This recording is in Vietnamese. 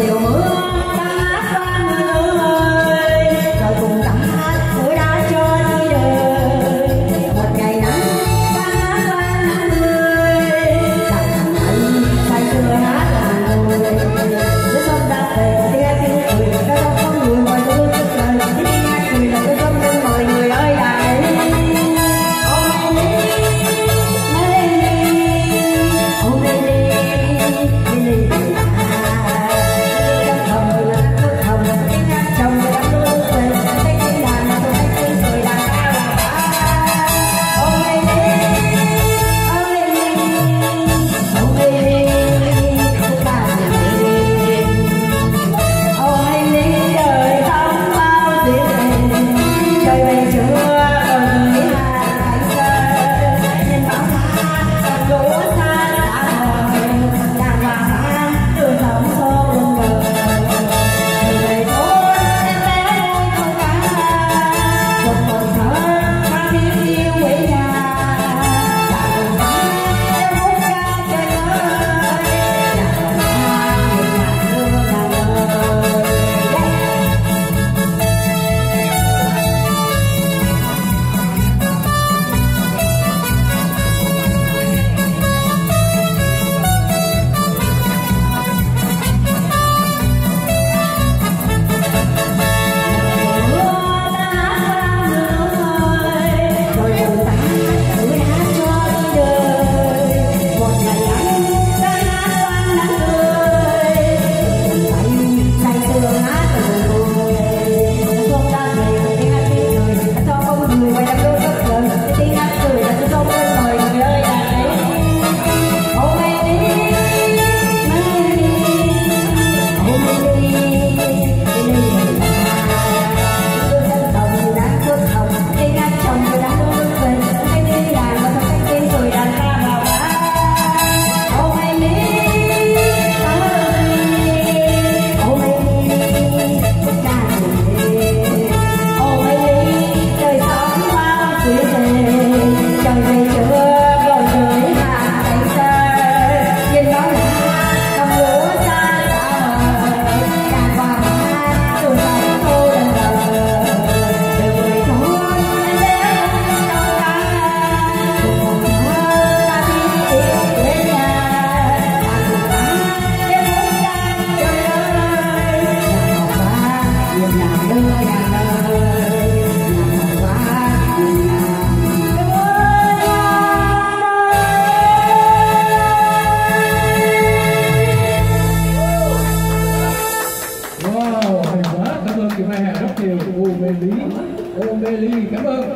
안녕하세요. Chị Mai Hà rất nhiều. Ô Mê Lý. Ô Mê Lý, cảm ơn.